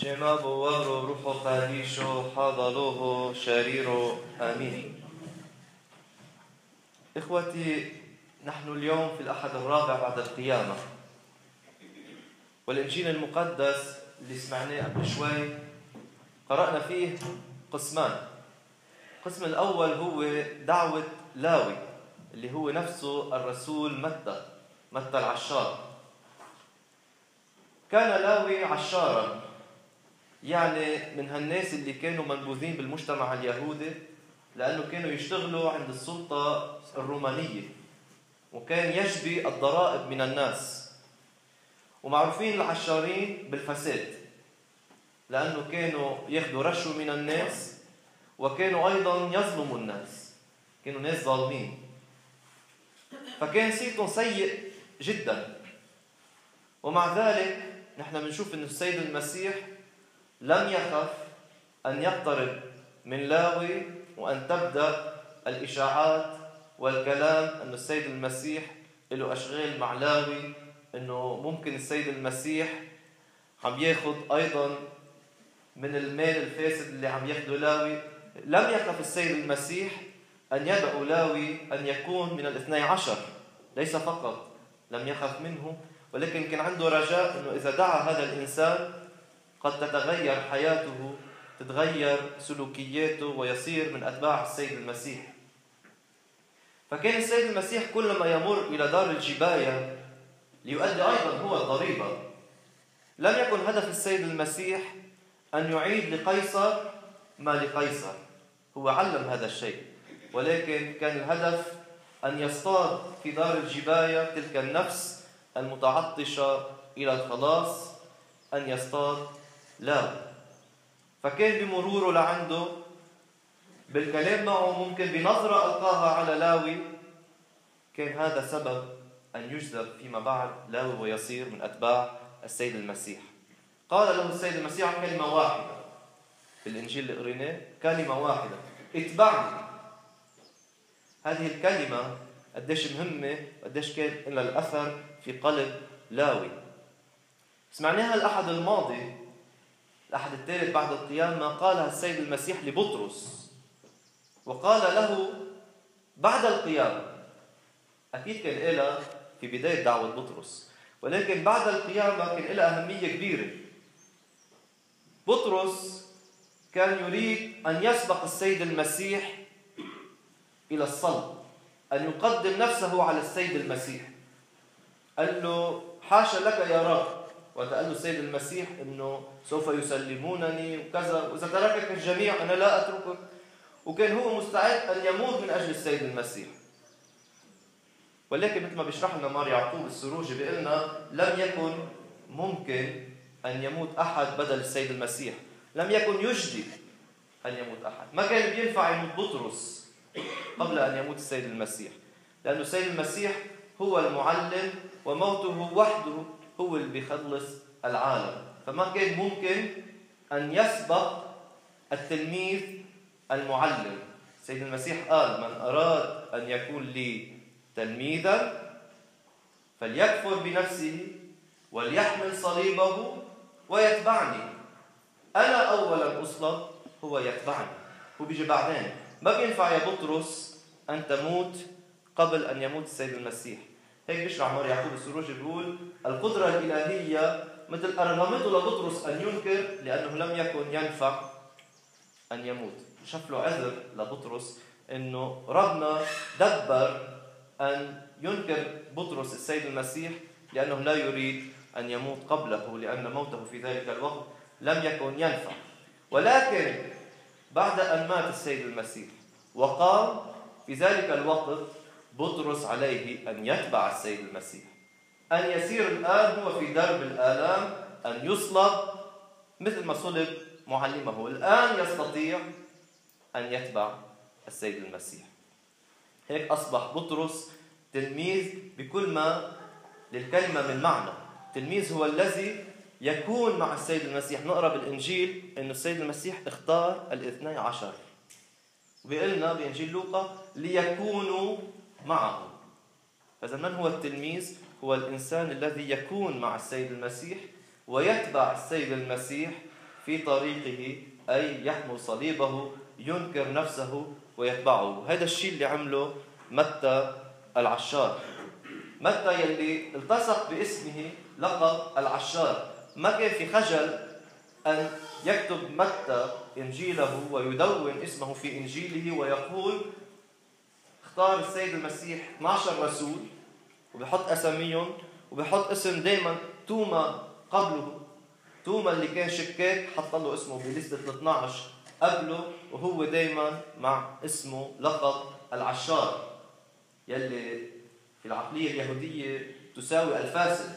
شما بوارو روح قاديشو حاضلوه شريرو آمين إخوتي نحن اليوم في الأحد الرابع بعد القيامة. والإنجيل المقدس اللي سمعناه قبل شوي قرأنا فيه قسمان. القسم الأول هو دعوة لاوي اللي هو نفسه الرسول متى متى العشار. كان لاوي عشارا. يعني من هالناس اللي كانوا منبوذين بالمجتمع اليهودي لأنه كانوا يشتغلوا عند السلطة الرومانية وكان يجبي الضرائب من الناس. ومعروفين العشارين بالفساد لأنه كانوا ياخذوا رشوة من الناس وكانوا أيضا يظلموا الناس كانوا ناس ظالمين. فكان سيرتهم سيء جدا. ومع ذلك نحن بنشوف أن السيد المسيح لم يخف أن يقترب من لاوي وأن تبدأ الإشاعات والكلام أن السيد المسيح له أشغال مع لاوي أنه ممكن السيد المسيح عم ياخذ أيضا من المال الفاسد اللي عم ياخذه لاوي. لم يخف السيد المسيح أن يدعو لاوي أن يكون من الاثني عشر ليس فقط لم يخف منه ولكن كان عنده رجاء أنه إذا دعا هذا الإنسان قد تتغير حياته تتغير سلوكياته ويصير من أتباع السيد المسيح. فكان السيد المسيح كلما يمر إلى دار الجباية ليؤدي أيضا هو الضريبة. لم يكن هدف السيد المسيح أن يعيد لقيصر ما لقيصر. هو علم هذا الشيء. ولكن كان الهدف أن يصطاد في دار الجباية تلك النفس المتعطشة إلى الخلاص أن يصطاد لا. فكان بمروره لعنده بالكلام معه ممكن بنظرة ألقاها على لاوي. كان هذا سبب أن يجذب فيما بعد لاوي ويصير من أتباع السيد المسيح. قال له السيد المسيح كلمة واحدة. في الإنجيل اللي قريناه كلمة واحدة. اتبعني. هذه الكلمة قديش مهمة وقديش كان لها الأثر في قلب لاوي. سمعناها الأحد الماضي. الأحد الثالث بعد القيامة قالها السيد المسيح لبطرس. وقال له بعد القيامة. أكيد كان لها في بداية دعوة بطرس. ولكن بعد القيامة كان لها أهمية كبيرة. بطرس كان يريد أن يسبق السيد المسيح إلى الصلب. أن يقدم نفسه على السيد المسيح. قال له حاشا لك يا رب. وقت قال له السيد المسيح إنه سوف يسلمونني وكذا وإذا تركك الجميع أنا لا أتركك. وكان هو مستعد أن يموت من أجل السيد المسيح. ولكن مثل ما بيشرح لنا مار يعقوب السروجي بيقول لنا لم يكن ممكن أن يموت أحد بدل السيد المسيح. لم يكن يجدي أن يموت أحد. ما كان بينفع يموت بطرس قبل أن يموت السيد المسيح. لأنه السيد المسيح هو المعلم وموته وحده هو اللي بيخلص العالم. فما كان ممكن أن يسبق التلميذ المعلم. سيد المسيح قال من أراد أن يكون لي تلميذا فليكفر بنفسه وليحمل صليبه ويتبعني. أنا أولا أصلب هو يتبعني. هو بيجي بعدين. ما بينفع يا بطرس أن تموت قبل أن يموت السيد المسيح. هيك بيشرح مار يعقوب السروجي بيقول القدرة الإلهية مثل أرغمته لبطرس أن ينكر لأنه لم يكن ينفع أن يموت. شاف له عذر لبطرس أنه ربنا دبر أن ينكر بطرس السيد المسيح لأنه لا يريد أن يموت قبله لأن موته في ذلك الوقت لم يكن ينفع. ولكن بعد أن مات السيد المسيح وقام في ذلك الوقت بطرس عليه أن يتبع السيد المسيح. أن يسير الآن هو في درب الآلام أن يصلب مثل ما صلب معلمه. الآن يستطيع أن يتبع السيد المسيح. هيك أصبح بطرس تلميذ بكل ما للكلمة من معنى. تلميذ هو الذي يكون مع السيد المسيح. نقرأ بالإنجيل أن السيد المسيح اختار الاثني عشر. وبيقول لنا بإنجيل لوقا ليكونوا معه. فإذا من هو التلميذ؟ هو الإنسان الذي يكون مع السيد المسيح ويتبع السيد المسيح في طريقه أي يحمل صليبه ينكر نفسه ويتبعه. هذا الشيء اللي عمله متى العشار. متى يلي التصق باسمه لقب العشار. ما كان في خجل أن يكتب متى إنجيله ويدون اسمه في إنجيله ويقول اختار السيد المسيح 12 رسول وبحط أساميهم وبحط اسم دائما توما قبله. توما اللي كان شكاك حط له اسمه بلستة ال 12 قبله وهو دائما مع اسمه لقب العشار يلي في العقلية اليهودية تساوي الفاسد.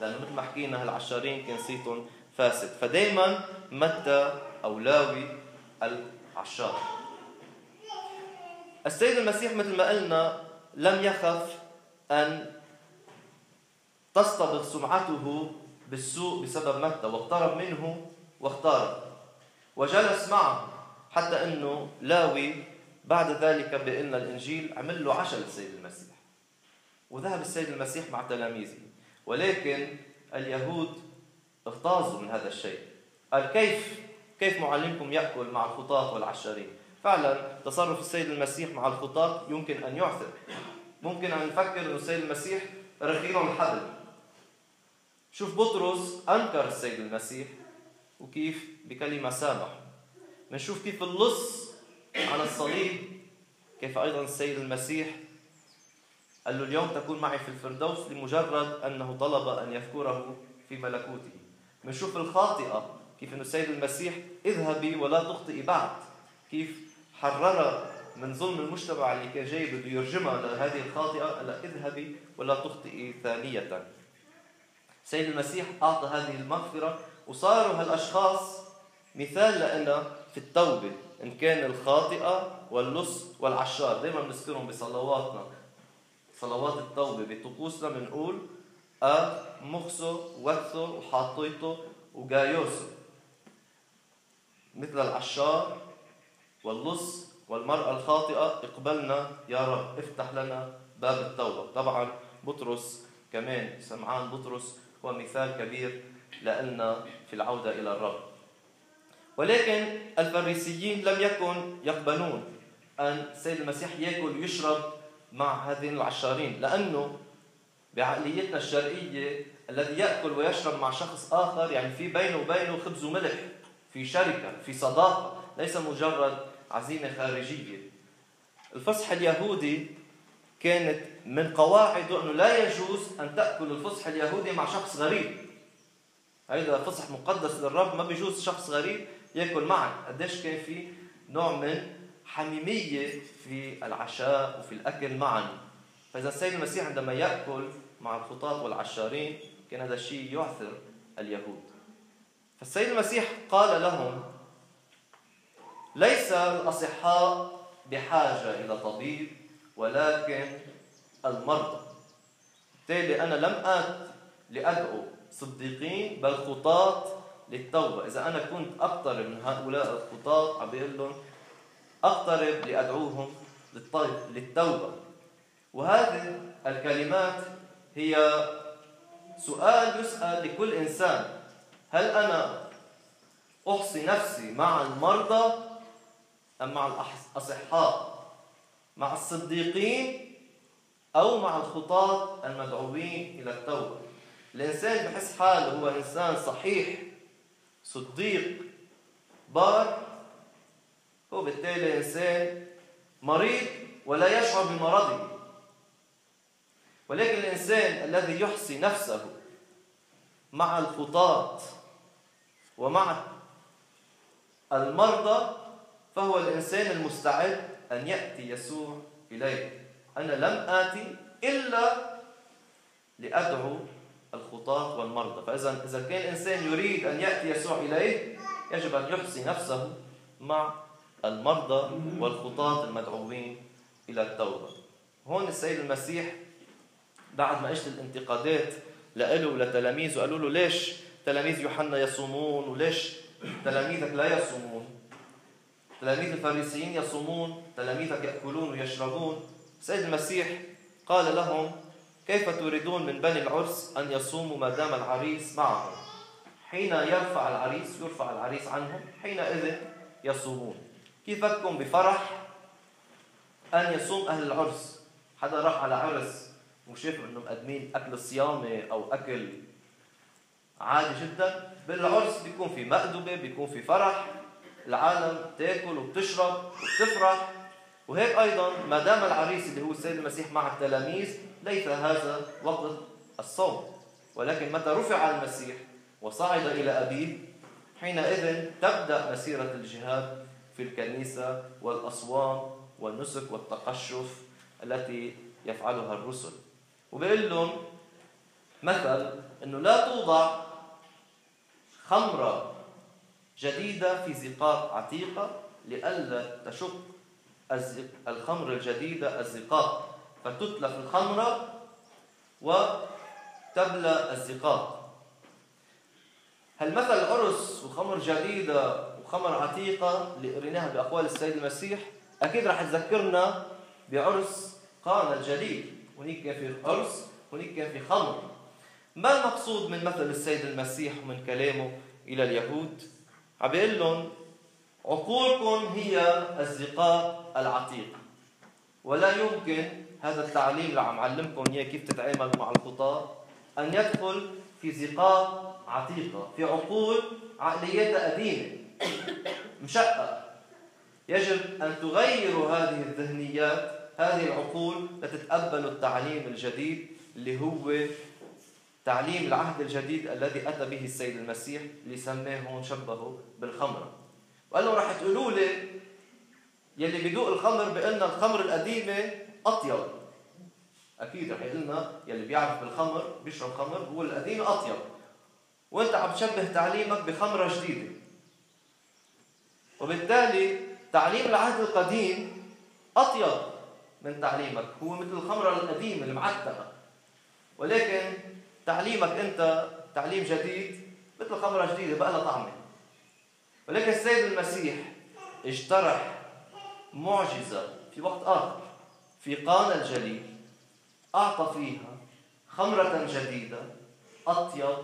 لأنه مثل ما حكينا هالعشارين كان صيتهم فاسد. فدائما متى أو لاوي العشار؟ السيد المسيح مثل ما قلنا لم يخف أن تصطبغ سمعته بالسوء بسبب متى واقترب منه واختار. وجلس معه حتى أنه لاوي بعد ذلك بأن الإنجيل عمل له عشاء للسيد المسيح. وذهب السيد المسيح مع تلاميذه. ولكن اليهود اغتاظوا من هذا الشيء. قال كيف كيف معلمكم يأكل مع الخطاة والعشارين فعلا تصرف السيد المسيح مع الخطاة يمكن أن يعثر. ممكن أن نفكر إنه السيد المسيح رخيهم الحبل. شوف بطرس أنكر السيد المسيح وكيف بكلمة سامح بنشوف كيف اللص على الصليب كيف أيضا السيد المسيح قال له اليوم تكون معي في الفردوس لمجرد أنه طلب أن يذكره في ملكوته. بنشوف الخاطئة كيف إنه السيد المسيح اذهبي ولا تخطئي بعد. كيف حرر من ظلم المجتمع اللي كان جاي بده يرجمها لهذه الخاطئة قال اذهبي ولا تخطئي ثانية. سيد المسيح أعطى هذه المغفرة وصاروا هالأشخاص مثال لنا في التوبة إن كان الخاطئة واللص والعشار. دائما بنذكرهم بصلواتنا صلوات التوبة بطقوسنا بنقول أ مخسو وكسو وحاطيتو وجايوسو. مثل العشار واللص والمرأة الخاطئة اقبلنا يا رب افتح لنا باب التوبة. طبعا بطرس كمان سمعان بطرس هو مثال كبير لنا في العودة إلى الرب. ولكن الفريسيين لم يكن يقبلون أن السيد المسيح يأكل ويشرب مع هذين العشارين لأنه بعقليتنا الشرقية الذي يأكل ويشرب مع شخص آخر يعني في بينه وبينه خبز وملح في شركة في صداقة ليس مجرد عزيمة خارجية. الفصح اليهودي كانت من قواعده أنه لا يجوز أن تأكل الفصح اليهودي مع شخص غريب. هيدا فصح مقدس للرب ما بيجوز شخص غريب يأكل معك قديش كان في نوع من حميمية في العشاء وفي الأكل معا. فإذا السيد المسيح عندما يأكل مع الخطاة والعشارين كان هذا الشيء يعثر اليهود. فالسيد المسيح قال لهم ليس الأصحاء بحاجة إلى طبيب ولكن المرضى بالتالي أنا لم آت لأدعو صديقين بل خطاة للتوبة. إذا أنا كنت أقترب من هؤلاء الخطاة عم بيقول لهم أقترب لأدعوهم للتوبة. وهذه الكلمات هي سؤال يسأل لكل إنسان. هل أنا أحصي نفسي مع المرضى؟ أم مع الأصحاء مع الصديقين أو مع الخطاة المدعوين إلى التوبة. الإنسان بحس حاله هو إنسان صحيح صديق بار هو بالتالي إنسان مريض ولا يشعر بمرضه. ولكن الإنسان الذي يحصي نفسه مع الخطاة ومع المرضى فهو الإنسان المستعد أن يأتي يسوع إليه أنا لم آتي إلا لأدعو الخطاة والمرضى. فإذا إذا كان الإنسان يريد أن يأتي يسوع إليه يجب أن يحصي نفسه مع المرضى والخطاة المدعوين إلى التوبة. هون السيد المسيح بعد ما اجت الانتقادات لإله ولتلاميذه قالوا له ليش تلاميذ يوحنا يصومون وليش تلاميذك لا يصومون؟ تلاميذ الفارسيين يصومون تلاميذك يأكلون ويشربون. السيد المسيح قال لهم كيف تريدون من بني العرس أن يصوموا ما دام العريس معهم؟ حين يرفع العريس يرفع العريس عنهم حينئذ يصومون. كيف بدكم بفرح أن يصوم أهل العرس؟ حدا راح على عرس وشاف انه مقدمين أكل صيامي أو أكل عادي جدا؟ بالعرس بيكون في مأدبة بيكون في فرح. العالم تاكل وبتشرب وبتفرح. وهيك أيضا ما دام العريس اللي هو السيد المسيح مع التلاميذ ليس هذا وقت الصوم. ولكن متى رفع المسيح وصعد إلى أبيه حينئذ تبدأ مسيرة الجهاد في الكنيسة والأصوام والنسك والتقشف التي يفعلها الرسل. وبيقول لهم مثل إنه لا توضع خمرة جديدة في زقاق عتيقة لئلا تشق الخمر الجديده الزقاق. فتتلف الخمره وتبلى الزقاق. هل مثل العرس وخمر جديده وخمر عتيقة اللي قريناها بأقوال السيد المسيح؟ أكيد رح تذكرنا بعرس قانا الجليل هناك كان في عرس هناك كان في خمر. ما المقصود من مثل السيد المسيح ومن كلامه إلى اليهود؟ بيقول لهم عقولكم هي الزقاق العتيق. ولا يمكن هذا التعليم اللي عم علمكم إياه كيف تتعاملوا مع الخطاة أن يدخل في زقاق عتيقة في عقول عقلياتها قديمة مشقة. يجب أن تغيروا هذه الذهنيات هذه العقول لتتقبل التعليم الجديد اللي هو تعليم العهد الجديد الذي أتى به السيد المسيح اللي سماه هون شبهه بالخمرة وقال له رح تقولوا لي يلي بيدوق الخمر بقلنا الخمر القديمة أطيب. أكيد رح يقولنا يلي بيعرف بالخمر بيشرب خمر بقول القديمة أطيب. وأنت عم تشبه تعليمك بخمرة جديدة. وبالتالي تعليم العهد القديم أطيب من تعليمك. هو مثل الخمرة القديمة المعتقة. ولكن تعليمك أنت تعليم جديد مثل خمرة جديدة بقى لها طعمة. ولكن السيد المسيح اجترح معجزة في وقت آخر في قانا الجليل أعطى فيها خمرة جديدة أطيب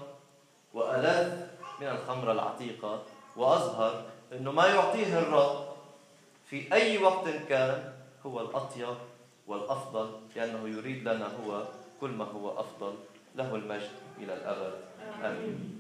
وألذ من الخمرة العتيقة وأظهر أنه ما يعطيه الرب في أي وقت كان هو الأطيب والأفضل لأنه يريد لنا هو كل ما هو أفضل. له المجد إلى الأبد. آمين.